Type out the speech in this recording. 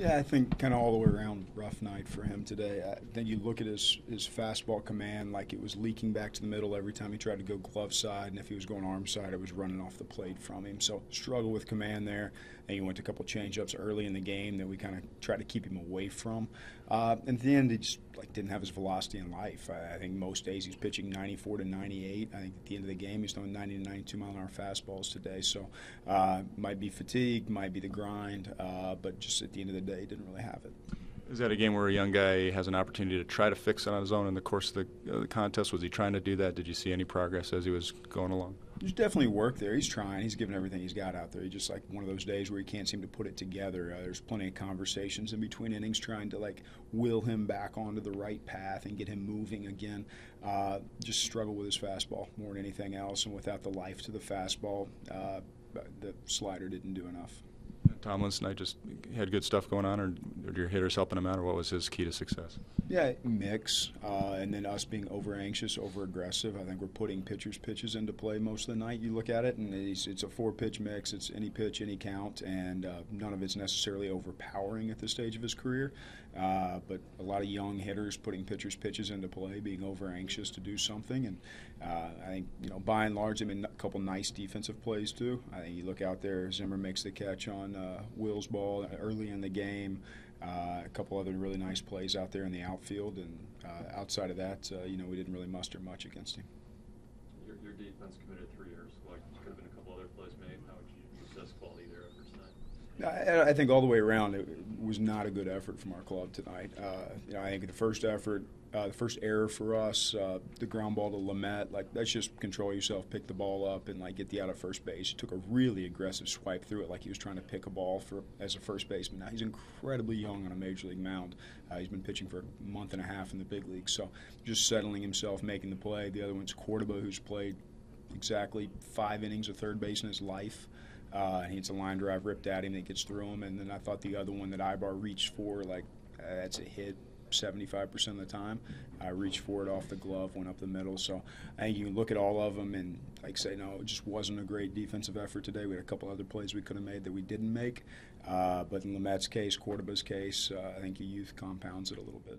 Yeah, I think kind of all the way around rough night for him today. I think you look at his his fastball command like it was leaking back to the middle every time he tried to go glove side, and if he was going arm side, it was running off the plate from him. So struggle with command there. And he went to a couple changeups early in the game that we kind of tried to keep him away from. Uh, and at the end, he just like didn't have his velocity in life. I, I, think most days he's pitching 94 to 98. I think at the end of the game he's throwing 90 to 92 mile an hour fastballs today. So uh, might be fatigue, might be the grind, uh, but just at the end of the day, didn't really have it. Is that a game where a young guy has an opportunity to try to fix it on his own in the course of the, uh, the contest? Was he trying to do that? Did you see any progress as he was going along? There's definitely work there. He's trying. He's giving everything he's got out there. He's just like one of those days where he can't seem to put it together. Uh, there's plenty of conversations in between innings trying to like will him back onto the right path and get him moving again. Uh, just struggle with his fastball more than anything else, and without the life to the fastball, uh, the slider didn't do enough. Tomlinson, I just had good stuff going on, or, or your hitters helping him out, or what was his key to success? Yeah, mix, uh, and then us being over anxious, over aggressive. I think we're putting pitchers' pitches into play most of the night. You look at it, and it's, it's a four pitch mix. It's any pitch, any count, and uh, none of it's necessarily overpowering at this stage of his career. Uh, but a lot of young hitters putting pitchers' pitches into play, being over anxious to do something, and uh, I think you know by and large, I mean a couple nice defensive plays too. I think you look out there, Zimmer makes the catch on uh, Will's ball early in the game. Uh, a couple other really nice plays out there in the outfield, and uh, outside of that, uh, you know, we didn't really muster much against him. Your, your defense committed three errors. Like, could have been a couple other plays made. How would you assess quality there efforts tonight? I, I, think all the way around, it was not a good effort from our club tonight. Uh, you know, I think the first effort uh, the first error for us, uh, the ground ball to Lamet, like that's just control yourself, pick the ball up, and like get the out of first base. He took a really aggressive swipe through it, like he was trying to pick a ball for as a first baseman. Now he's incredibly young on a major league mound. Uh, he's been pitching for a month and a half in the big league, so just settling himself, making the play. The other one's Cordoba, who's played exactly five innings of third base in his life. Uh, and it's a line drive ripped at him that gets through him. And then I thought the other one that Aybar reached for, like, uh, that's a hit 75% of the time. I reached for it off the glove, went up the middle. So I think you can look at all of them and, like, say, no, it just wasn't a great defensive effort today. We had a couple other plays we could have made that we didn't make. Uh, but in Lamet's case, Cordoba's case, uh, I think your youth compounds it a little bit.